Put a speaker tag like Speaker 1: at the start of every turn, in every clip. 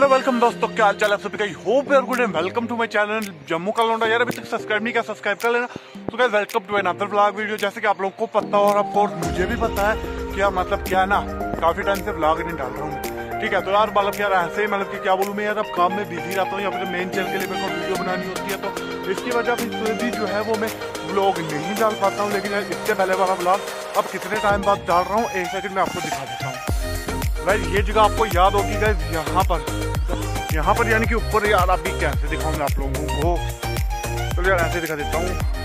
Speaker 1: Hello, welcome दोस्तों, क्या हाल चाल है सभी का? होप यार good and welcome to my channel Jammu का लौंडा। यार, अभी तक सब्सक्राइब नहीं किया सब्सक्राइब कर लेना। तो guys welcome to another vlog video जैसे कि आप लोगों को पता हो और ऑफ़ कोर्स मुझे भी पता है कि यार मतलब क्या ना, काफ़ी टाइम से व्लॉग नहीं डाल रहा हूँ। ठीक है तो यार मतलब यार, ऐसे ही मतलब कि क्या बोलूँ मैं, यार, अब काम में बिज़ी रहता हूँ, या फिर मेन चैनल के लिए मेरे को वीडियो बनानी होती है तो इसकी वजह से भी जो है वो मैं व्लॉग नहीं डाल पाता हूँ। लेकिन इससे पहले वाला व्लॉग अब कितने टाइम बाद डाल रहा हूँ, एक सेकंड में आपको दिखा देता हूँ। भाई ये जगह आपको याद होगी गैस यहाँ पर। यहाँ पर यानी कि ऊपर यार अभी कैसे दिखाऊँगा आप लोगों को? चलो यार, ऐसे दिखा देता हूँ।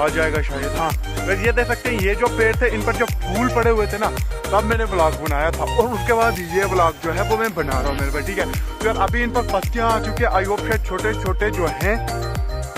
Speaker 1: आ जाएगा शायद हाँ। वैसे ये देख सकते हैं, ये जो पेड़ थे, इन पर जब फूल पड़े हुए थे ना, तब मैंने ब्लॉग बनाया था। और उसके बाद ये ब्लॉग जो है, वो मैं बना रहा हूँ मेरे पर ठीक है? तो यार, अभी इन पर पत्तियाँ आ चुकी है। आई होप शायद छोटे छोटे जो हैं,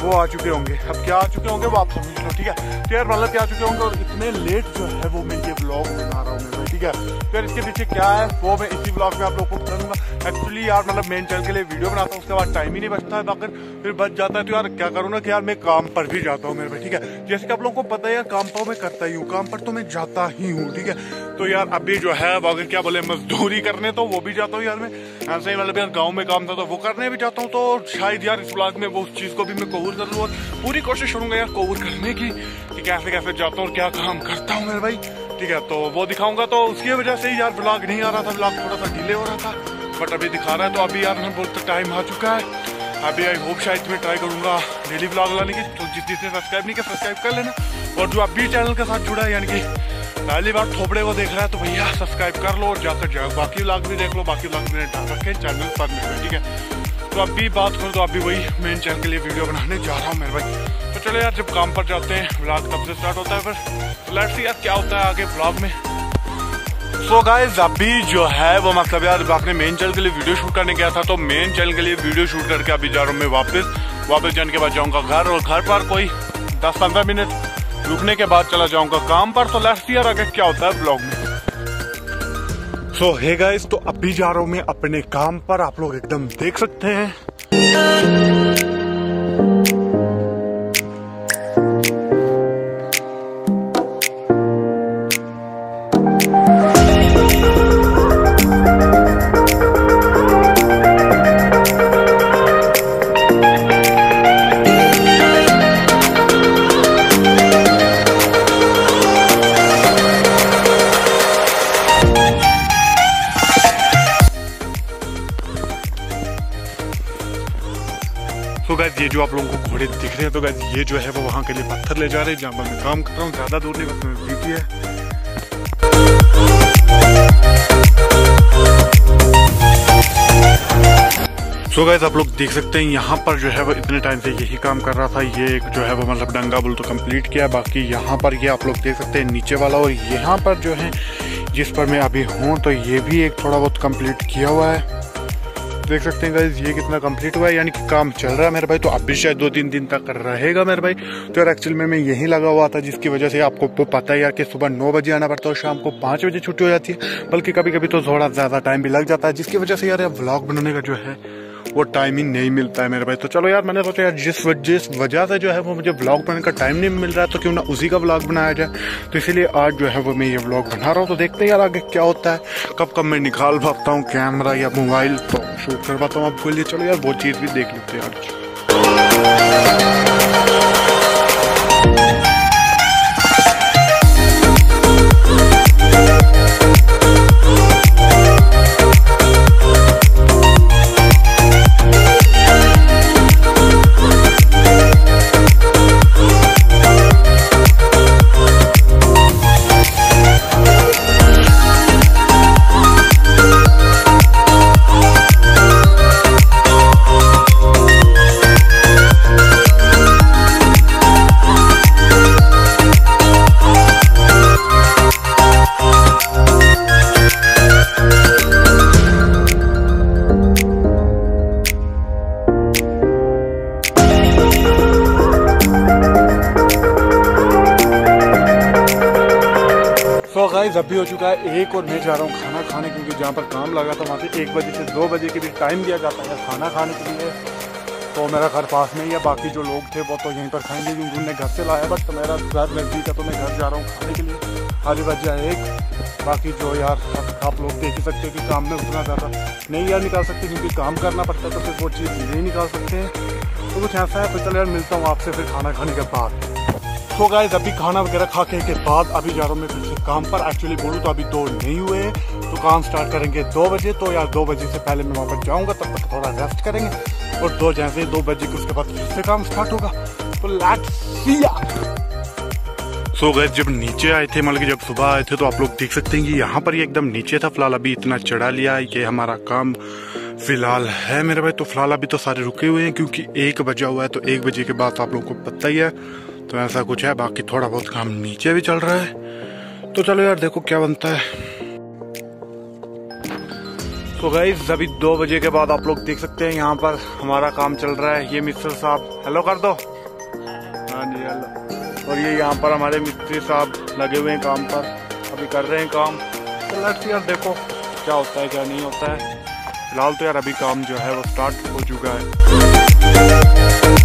Speaker 1: वो आ चुके होंगे। अब क्या आ चुके होंगे, वो आप समझ लो, ठीक है? तो यार मतलब क्या आ चुके होंगे, और इतने लेट जो है, वो मैं ये ब्लॉग बना रहा हूँ ठीक है। तो यार इसके पीछे क्या है? वो मैं इसी ब्लॉग में आप लोगों को बताऊँगा। एक्चुअली यार मतलब मेन चैनल के लिए वीडियो बनाता हूँ, उसके बाद टाइम ही नहीं बचता है अगर फिर बच जाता है तो यार, क्या करूँ ना कि यार, मैं काम पर भी जाता हूँ मेरे पे, ठीक है? जैसे कि आप लोगों को पता है यार, काम पर मैं करता ही हूँ, काम पर तो मैं जाता ही हूँ, ठीक है? तो यार, अभी जो है अगर क्या बोले, मजदूरी करने तो वो भी जाता हूँ यार मैं। ऐसे ही मतलब यार, गाँव में काम था तो वो करने भी जाता हूँ तो शायद यार इस ब्लॉग में वो उस चीज़ को भी मैं कवर कर लूँ और पूरी कोशिश करूँगा यार कवर करने की, कि कैसे कैसे जाता हूँ और क्या काम करता हूँ मेरे भाई। ठीक है तो वो दिखाऊँगा तो उसकी वजह से ही यार ब्लॉग नहीं आ रहा था ब्लॉग थोड़ा सा डिले हो रहा था बट अभी दिखा रहा है तो अभी यार मैं बोलते टाइम आ चुका है। अभी आई होप शायद मैं ट्राई करूँगा डेली ब्लॉग लाने की तो जिस जिसने सब्सक्राइब नहीं किया सब्सक्राइब कर लेना। और जो अभी चैनल के साथ जुड़ा है, यानी कि पहली बार थोपड़े को देख रहा है तो भैया सब्सक्राइब कर लो और जाकर जाओ। बाकी ब्लॉग भी देख लो, बाकी ब्लॉग मैंने डाल रखे चैनल पर ठीक है। तो अभी बात करूँ तो अभी वही मेन चैनल के लिए वीडियो बनाने जा रहा हूँ मेरे भाई। तो चलो यार, जब काम पर जाते हैं ब्लॉग तब से स्टार्ट होता है फिर। तो लेट्स सी यार क्या होता है आगे ब्लॉग में। सो so गाइस अभी जो है, वो मतलब यार आपने मेन चैनल के लिए वीडियो शूट करने गया था तो मेन चैनल के लिए वीडियो शूट करके अभी जा रहा हूँ मैं वापस। वापस जाने के बाद जाऊँगा घर और घर पर कोई दस पंद्रह मिनट रुकने के बाद चला जाऊँगा काम पर। तो लेट्स सी यार आगे क्या होता है ब्लॉग में। सो हे गाइस तो अभी जा रहा हूँ मैं अपने काम पर। आप लोग एकदम देख सकते हैं। जो आप लोगों को घोड़े दिख रहे हैं तो गैस ये जो है वो वहाँ के लिए पत्थर ले जा रहे हैं जहाँ पर मैं काम कर रहा हूँ। ज़्यादा दूर नहीं, बस नजदीकी है सो गैस आप लोग देख सकते हैं, यहाँ पर जो है वो इतने टाइम से यही काम कर रहा था। ये जो है वो मतलब डंगा बुल तो कंप्लीट किया, बाकी यहाँ पर ये आप लोग देख सकते हैं, नीचे वाला और यहाँ पर जो है, जिस पर मैं अभी हूँ तो ये भी एक थोड़ा बहुत कंप्लीट किया हुआ है। देख सकते हैं गाइज़ ये कितना कंप्लीट हुआ है, यानी कि काम चल रहा है मेरे भाई तो अब भी शायद दो तीन दिन तक रहेगा मेरे भाई। तो यार एक्चुअल में, मैं यहीं लगा हुआ था, जिसकी वजह से आपको पता है यार कि सुबह नौ बजे आना पड़ता है और शाम को पाँच बजे छुट्टी हो जाती है। बल्कि कभी कभी तो थोड़ा ज़्यादा टाइम भी लग जाता है, जिसकी वजह से यार व्लॉग बनाने का जो है, वो टाइम ही नहीं मिलता है मेरे भाई। तो चलो यार, मैंने सोचा यार जिस जिस वजह से जो है, वो मुझे ब्लॉग बनाने का टाइम नहीं मिल रहा है तो क्यों ना उसी का ब्लॉग बनाया जाए। तो इसीलिए आज जो है, वो मैं ये ब्लॉग बना रहा हूँ तो देखते हैं यार आगे क्या होता है। कब कब मैं निकाल पाता हूँ कैमरा या मोबाइल तो शूट कर पाता हूँ आपके लिए चलो यार वो चीज़ भी देख लेते हैं आज गाइस अभी हो चुका है, एक और मैं जा रहा हूँ खाना खाने क्योंकि जहाँ पर काम लगा था, वहाँ पे एक बजे से दो बजे के बीच टाइम दिया जाता है खाना खाने के लिए। तो मेरा घर पास में ही है, बाकी जो लोग थे वो तो यहीं पर खाएँगे क्योंकि उन्होंने घर से लाया, बट तो मेरा घर नज़दीक है तो मैं घर जा रहा हूँ खाने के लिए। खाली बच जाए एक। बाकी जो यार, आप लोग देख ही सकते हो कि काम में उतना ज़्यादा नहीं यार निकाल सकते, क्योंकि काम करना पड़ता है तो फिर वो चीज़ नहीं निकाल सकते तो कुछ ऐसा है तो चलो यार, मिलता हूँ आपसे फिर खाना खाने के बाद। तो गाइज़ अभी खाना वगैरह खा के, के बाद अभी जा रहा हूँ मैं फिर से काम पर। एक्चुअली बोलूँ तो अभी दो नहीं हुए तो काम स्टार्ट करेंगे दो बजे तो यार दो बजे से पहले मैं वहाँ पर जाऊँगा तब तक थोड़ा रेस्ट करेंगे। और दो जैसे दो बजे के उसके बाद फिर से काम स्टार्ट होगा। तो लेट्स सी सो गए जब नीचे आए थे मतलब जब सुबह आए थे तो आप लोग देख सकते हैं कि यहाँ पर ही एकदम नीचे था फ़िलहाल। अभी इतना चढ़ा लिया है कि हमारा काम फ़िलहाल है मेरे भाई। तो फ़िलहाल अभी तो सारे रुके हुए हैं क्योंकि एक बजा हुआ है तो एक बजे के बाद आप लोगों को पता ही है। तो ऐसा कुछ है, बाकी थोड़ा बहुत काम नीचे भी चल रहा है। तो चलो यार, देखो क्या बनता है। तो गाइज़ अभी दो बजे के बाद आप लोग देख सकते हैं, यहाँ पर हमारा काम चल रहा है। ये मिस्टर साहब हेलो कर दो। हाँ जी हेलो और ये यहाँ पर हमारे मिस्त्री साहब लगे हुए हैं काम पर। अभी कर रहे हैं काम। तो लेट्स यार, देखो क्या होता है, क्या नहीं होता है। फ़िलहाल तो यार अभी काम जो है वो स्टार्ट हो चुका है।